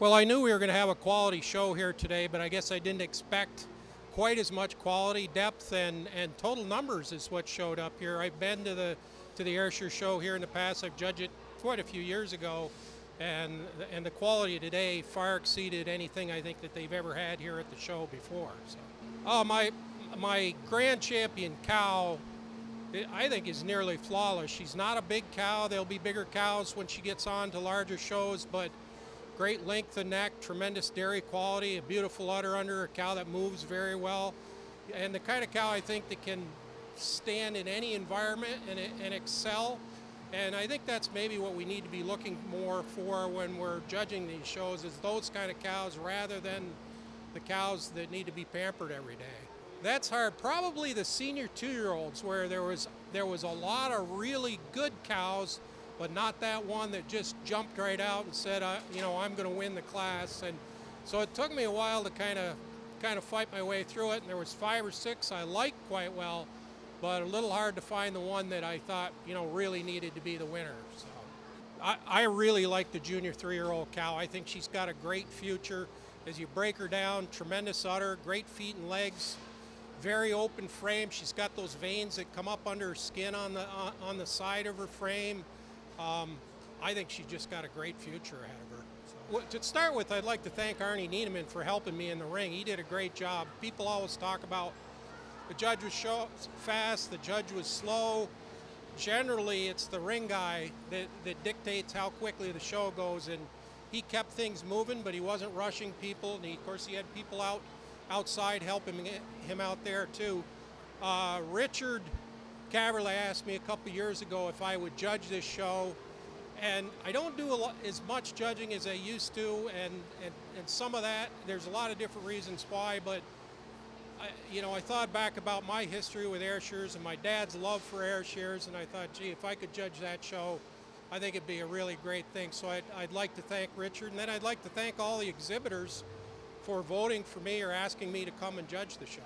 Well, I knew we were going to have a quality show here today, but I guess I didn't expect quite as much quality, depth, and, and total numbers is what showed up here. I've been to the to the Ayrshire show here in the past. I've judged it quite a few years ago, and and the quality today far exceeded anything I think that they've ever had here at the show before. So, oh my my grand champion cow. I think is nearly flawless. She's not a big cow. There'll be bigger cows when she gets on to larger shows, but great length of neck, tremendous dairy quality, a beautiful udder under, a cow that moves very well, and the kind of cow I think that can stand in any environment and, and excel. And I think that's maybe what we need to be looking more for when we're judging these shows is those kind of cows rather than the cows that need to be pampered every day. That's hard. Probably the senior two-year-olds where there was there was a lot of really good cows but not that one that just jumped right out and said, uh, you know, I'm going to win the class. And so it took me a while to kind of kind of fight my way through it. And there was five or six I liked quite well, but a little hard to find the one that I thought, you know, really needed to be the winner. So I, I really like the junior three-year-old cow. I think she's got a great future. As you break her down, tremendous udder, great feet and legs, very open frame. She's got those veins that come up under her skin on the on, on the side of her frame. Um, I think she's just got a great future ahead of her. Well, to start with, I'd like to thank Arnie Nieneman for helping me in the ring. He did a great job. People always talk about the judge was show, fast, the judge was slow. Generally, it's the ring guy that, that dictates how quickly the show goes, and he kept things moving, but he wasn't rushing people. And he, of course, he had people out outside helping him out there too. Uh, Richard Caverly asked me a couple years ago if I would judge this show, and I don't do lot, as much judging as I used to, and, and, and some of that, there's a lot of different reasons why, but I, you know, I thought back about my history with Ayrshire's and my dad's love for Ayrshire's, and I thought, gee, if I could judge that show, I think it'd be a really great thing. So I'd, I'd like to thank Richard, and then I'd like to thank all the exhibitors for voting for me or asking me to come and judge the show.